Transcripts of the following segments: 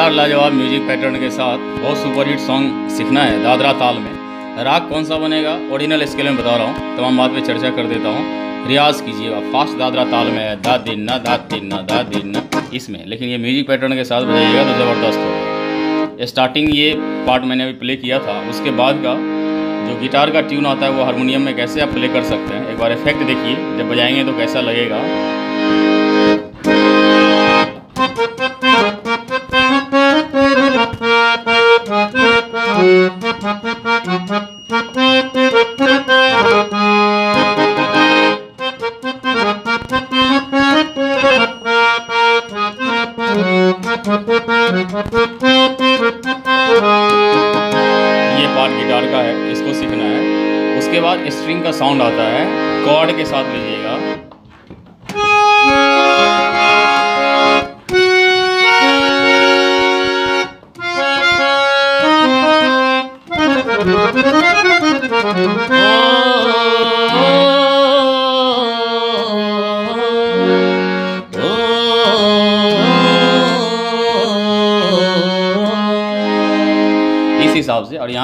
शानदार लाजवाब music pattern के साथ बहुत सुपर हिट सॉन्ग सीखना है दादरा ताल में। राग कौन सा बनेगा? ओरिजिनल स्केल में बता रहा हूँ। तमाम बात पे चर्चा कर देता हूँ। रियाज कीजिएगा। फास्ट दादरा ताल में है। दा दिन ना दा तीन ना दा दिन ना। इसमें। लेकिन ये म्यूज़िक पैटर्न के साथ बजाइएगा तो ज़बरदस्त होगा। स्टार्टिंग ये पार्ट मैंने अभी प्ले किया था। उसके बाद का जो गिटार का ट्यून आता है, वो हारमोनियम में कैसे आप प्ले कर सकते हैं? एक बार इफ़ेक्ट देखिए। जब बजाएँगे तो कैसा लगेगा? बाद स्ट्रिंग का साउंड आता है। कॉर्ड के साथ लीजिएगा।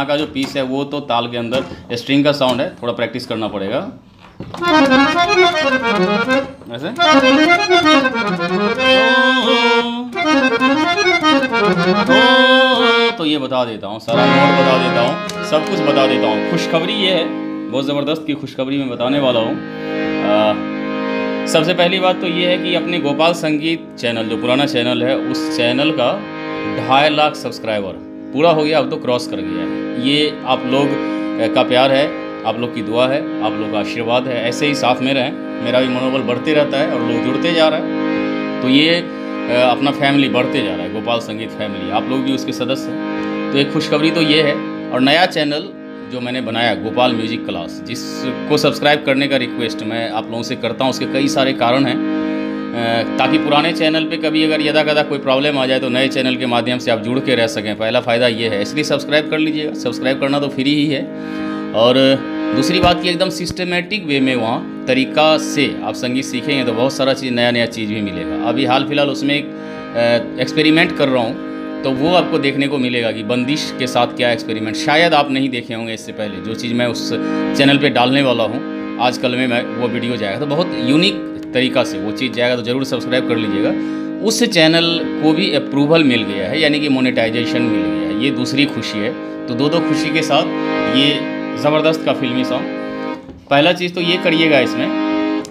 यहाँ का जो पीस है, वो तो ताल के अंदर स्ट्रिंग का साउंड है, थोड़ा प्रैक्टिस करना पड़ेगा। ऐसे? तो ये बता देता हूँ, सारा नोट बता देता हूँ, सब कुछ बता देता हूँ। खुशखबरी ये है, बहुत ज़बरदस्त की खुशखबरी मैं बताने वाला हूँ। सबसे पहली बात तो ये है कि अपने गोपाल संगीत चैनल, जो पुराना चैनल है, उस चैनल का ढाई लाख सब्सक्राइबर, पूरा हो गया, अब तो क्रॉस कर गया है। ये आप लोग का प्यार है, आप लोग की दुआ है, आप लोग का आशीर्वाद है। ऐसे ही साथ में रहें, मेरा भी मनोबल बढ़ते रहता है और लोग जुड़ते जा रहा है। तो ये अपना फैमिली बढ़ते जा रहा है, गोपाल संगीत फैमिली, आप लोग भी उसके सदस्य हैं। तो एक खुशखबरी तो ये है, और नया चैनल जो मैंने बनाया, गोपाल म्यूज़िक क्लास, जिसको सब्सक्राइब करने का रिक्वेस्ट मैं आप लोगों से करता हूँ, उसके कई सारे कारण हैं। ताकि पुराने चैनल पे कभी अगर यदा कदा कोई प्रॉब्लम आ जाए तो नए चैनल के माध्यम से आप जुड़ के रह सकें। पहला फ़ायदा ये है, इसलिए सब्सक्राइब कर लीजिएगा। सब्सक्राइब करना तो फ्री ही है। और दूसरी बात की एकदम सिस्टमेटिक वे में वहाँ तरीका से आप संगीत सीखेंगे तो बहुत सारा चीज़ नया नया चीज़ भी मिलेगा। अभी हाल फ़िलहाल उसमें एक एक्सपेरिमेंट कर रहा हूँ तो वो आपको देखने को मिलेगा कि बंदिश के साथ क्या एक्सपेरिमेंट शायद आप नहीं देखे होंगे इससे पहले, जो चीज़ मैं उस चैनल पे डालने वाला हूँ। आजकल में मैं वो वीडियो जाएगा। तो बहुत यूनिक तरीका से वो चीज़ जाएगा तो ज़रूर सब्सक्राइब कर लीजिएगा। उस चैनल को भी अप्रूवल मिल गया है, यानी कि मोनेटाइजेशन मिल गया है। ये दूसरी खुशी है। तो दो दो खुशी के साथ ये ज़बरदस्त का फिल्मी सॉन्ग पहला चीज़ तो ये करिएगा इसमें।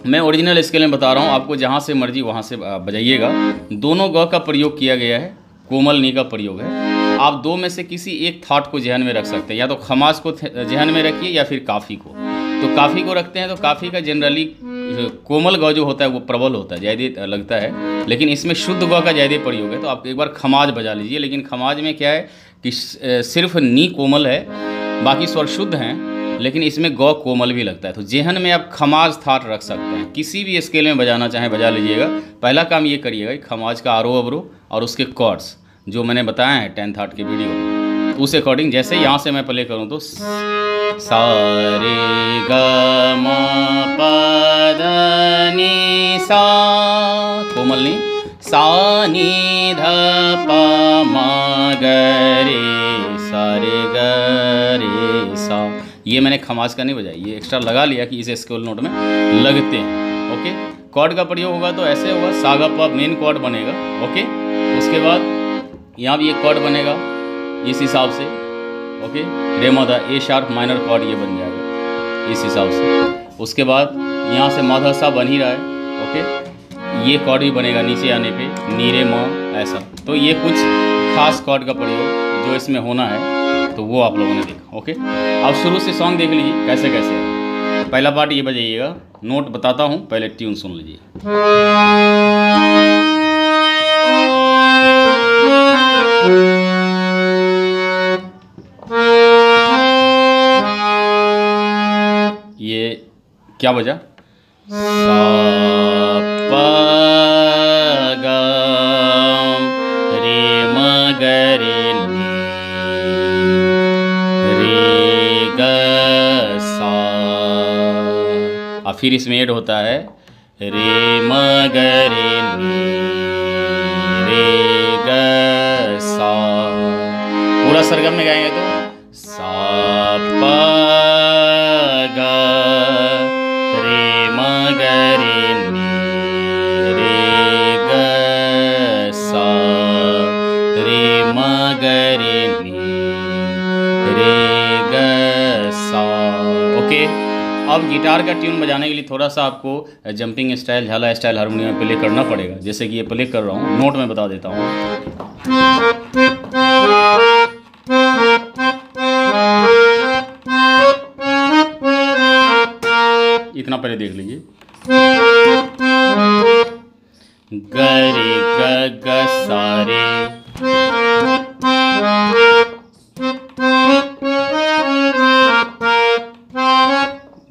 मैं ओरिजिनल स्केल में बता रहा हूँ, आपको जहाँ से मर्ज़ी वहाँ से बजाइएगा। दोनों ग का प्रयोग किया गया है, कोमल नी का प्रयोग है। आप दो में से किसी एक थाट को जहन में रख सकते हैं, या तो खमास को जहन में रखिए या फिर काफ़ी को। तो काफ़ी को रखते हैं तो काफ़ी का जनरली कोमल गौ जो होता है, वो प्रबल होता है ज़्यादा लगता है। लेकिन इसमें शुद्ध गौ का ज़्यादा प्रयोग है तो आप एक बार खमाज बजा लीजिए। लेकिन खमाज में क्या है कि सिर्फ़ नी कोमल है, बाकी स्वर शुद्ध हैं, लेकिन इसमें गौ कोमल भी लगता है। तो जेहन में आप खमाज थाट रख सकते हैं। किसी भी स्केल में बजाना चाहें, बजा लीजिएगा। पहला काम ये करिएगा खमाज का आरो अवरो और उसके कॉर्ड्स जो मैंने बताया है टेंथ थाट के वीडियो में। उस अकॉर्डिंग जैसे यहाँ से मैं प्ले करूँ तो सा रे ग म ध सा, कोमल नी सा नी ध प म ग रे सा। रे ग रे सा ये मैंने खमाज का नहीं बजाया, ये एक्स्ट्रा लगा लिया कि इसे स्केल नोट में लगते हैं ओके कॉर्ड का प्रयोग होगा तो ऐसे होगा, सागा प मेन कॉर्ड बनेगा ओके उसके बाद यहाँ भी एक कॉर्ड बनेगा। इस हिसाब से ओके रे माधा ए शार्प माइनर कॉर्ड ये बन जाएगा, इस हिसाब से। उसके बाद यहाँ से माधा सा बन ही रहा है ओके ये कॉर्ड भी बनेगा नीचे आने पे, नीरे माँ ऐसा। तो ये कुछ खास कॉर्ड का प्रयोग जो इसमें होना है तो वो आप लोगों ने देखा ओके अब शुरू से सॉन्ग देख लीजिए, कैसे कैसे है। पहला पार्ट ये बजाइएगा नोट बताता हूँ, पहले ट्यून सुन लीजिए। ये क्या बजा? सा म सा। और फिर इसमें ऐड होता है, रे म ग रे रे ग सरगम में गाएँगे तो? अब गिटार का ट्यून बजाने के लिए थोड़ा सा आपको जंपिंग स्टाइल झाला स्टाइल हारमोनियम प्ले करना पड़ेगा। जैसे कि ये प्ले कर रहा हूँ नोट में बता देता हूँ। इतना पहले देख लीजिए। गरे ग ग सारे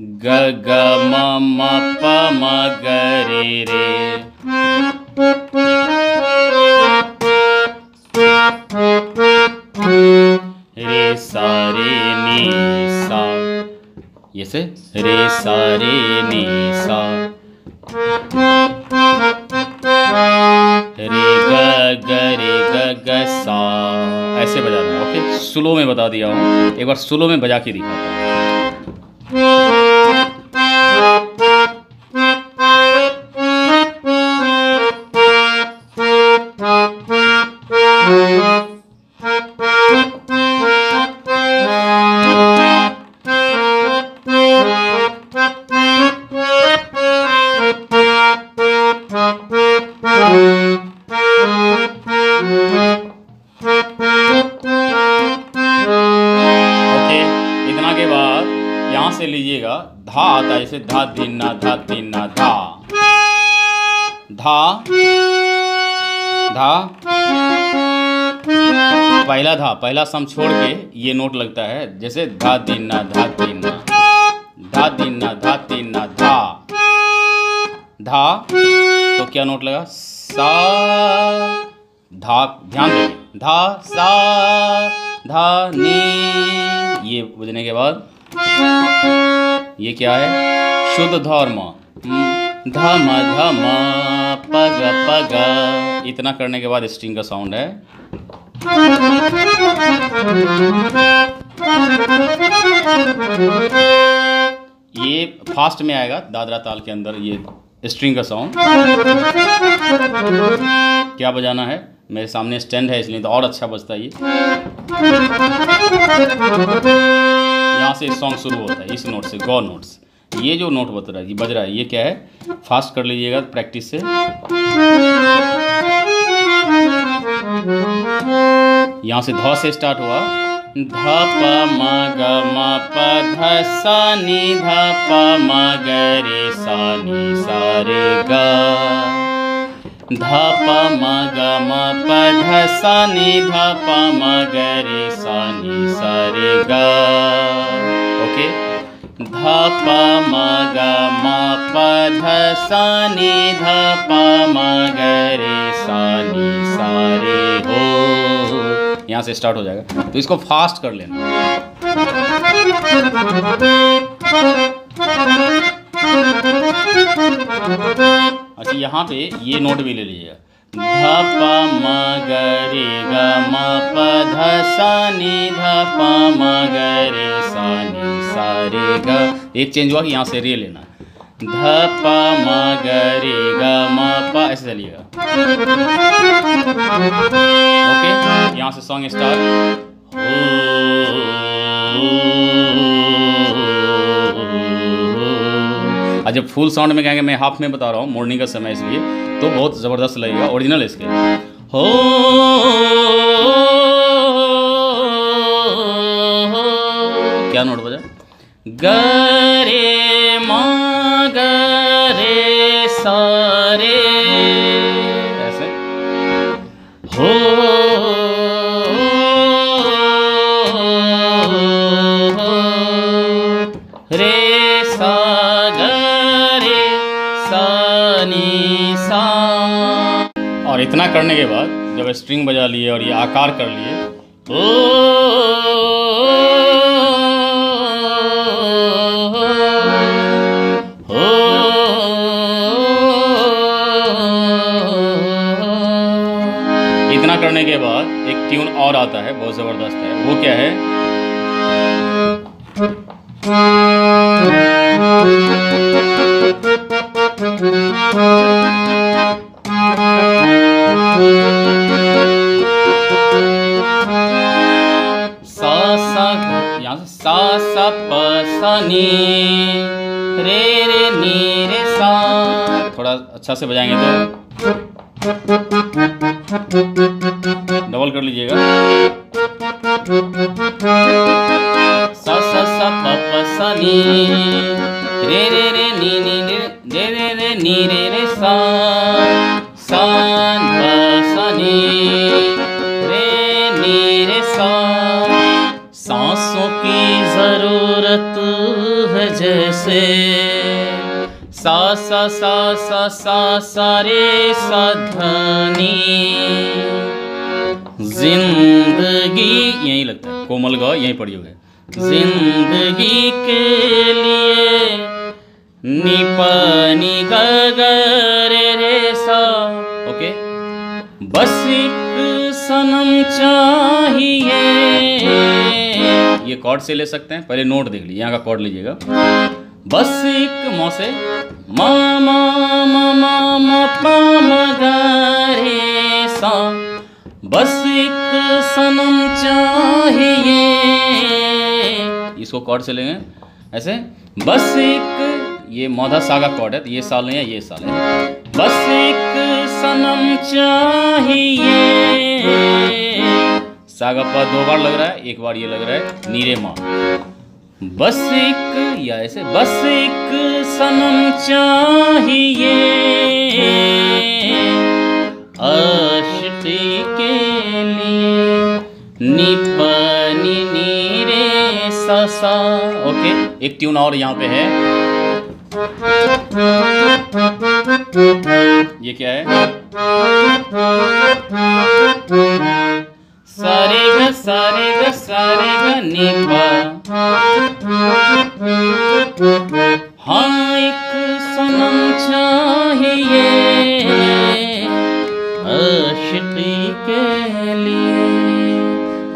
ग ग म म प म ग रे रे रे सा रे नी सा ये से? रे सा रे नी सा रे ग ग रे ग ग सा। ऐसे बजाना है, ओके? स्लो में बता दिया हूँ। एक बार स्लो में बजा के दिखाता हूँ। धा आता जैसे धा तीन ना धा तीन ना धा। धा धा। पहला धा, पहला सम छोड़ के ये नोट लगता है, जैसे धा तीन ना धा तीन ना धा तीन ना धा तीन ना धा। धा तो क्या नोट लगा? सा, धा, ध्यान देंगे धा, सा, धा, नी, ये बजने के बाद ये क्या है? शुद्ध धर्म। धम धम, पग पग। इतना करने के बाद स्ट्रिंग का साउंड है। ये फास्ट में आएगा, दादरा ताल के अंदर ये स्ट्रिंग का साउंड क्या बजाना है? मेरे सामने स्टैंड है, इसलिए तो और अच्छा बजता है ये। यहाँ से सॉन्ग शुरू होता है, इस नोट से गौ नोट्स ये जो नोट बज रहा है, ये बज रहा है, ये क्या है? फास्ट कर लीजिएगा प्रैक्टिस से। यहाँ से ध से स्टार्ट हुआ। ध प म ग म प ध सा नि ध प म ग रे सा नि सा रे ग। ध प म ग म प ध सा नि ध प म ग रे सा नि सा रे ग। ओके ध प म ग म प ध सा नि ध प म ग रे सा नि सा रे हो। यहाँ से स्टार्ट हो जाएगा। तो इसको फास्ट कर लेना। अच्छा यहाँ पे ये नोट भी ले लीजिएगा। ध प म ग ग म प ध सा ध प म ग सा ग एक चेंज हुआ कि यहाँ से रे लेना ध प म ग रे ग म प ऐसे चलिएगा ओके यहाँ से सॉन्ग स्टार्ट और जब फुल साउंड में कहेंगे, मैं हाफ़ में बता रहा हूँ मॉर्निंग का समय इसलिए तो बहुत ज़बरदस्त लगेगा ओरिजिनल इसके। हो, क्या नोट बजा? ग रे म ग रे सा रे ऐसे? हो, रे इतना करने के बाद जब स्ट्रिंग बजा लिए और ये आकार कर लिए, इतना करने के बाद एक ट्यून और आता है, बहुत ज़बरदस्त है। वो क्या है? रे मेरे रे थोड़ा अच्छा से बजाएँगे तो। डबल कर लीजिएगा। सा सा सा, प प, सा, नी। रे रे रे, नी नी, रे रे रे, नी, रे रे, सा। सांसों की ज़रूरत है जैसे। सा सा सा सा सा सा रे सा धनी ज़िंदगी, यही लगता है। कोमल गा, यही पड़ी हुई ज़िंदगी के लिए निपानी गा गा रे सा। ओके। बस एक सनम चाहिए। ये कॉर्ड से ले सकते हैं, पहले नोट देख लीजिए, यहाँ का कॉर्ड लीजिएगा। बस एक मौ से मा मा मा मा मा रे सा। बस एक सनम चाहिए। इसको कॉर्ड से लेंगे। ऐसे, बस एक, ये मौधा सा का कॉर्ड है तो ये साल नहीं है, ये साल है। बस एक सनम चाहिए। सागा पा दो बार लग रहा है, एक बार ये लग रहा है, नीरे माँ। बस एक, या ऐसे, बस एक सनम चाहिए। आशिकी के लिए निपनी नीरे ससा। ओके, एक ट्यून और यहाँ पे है। ये क्या है? सारे ग सारे सारे हाँ एक सनम चाहिए।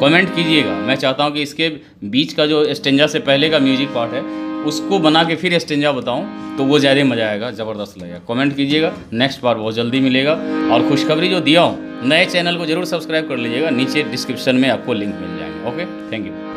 कमेंट कीजिएगा। मैं चाहता हूँ कि इसके बीच का जो स्टेंजा से पहले का म्यूज़िक पार्ट है उसको बना के फिर स्टेंजा बताऊँ तो वो ज़्यादा मज़ा आएगा, ज़बरदस्त लगेगा। कमेंट कीजिएगा नेक्स्ट बार बहुत जल्दी मिलेगा। और खुशखबरी जो दिया हूँ, नए चैनल को ज़रूर सब्सक्राइब कर लीजिएगा, नीचे डिस्क्रिप्शन में आपको लिंक मिल जाएँगे ओके थैंक यू